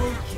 trouble.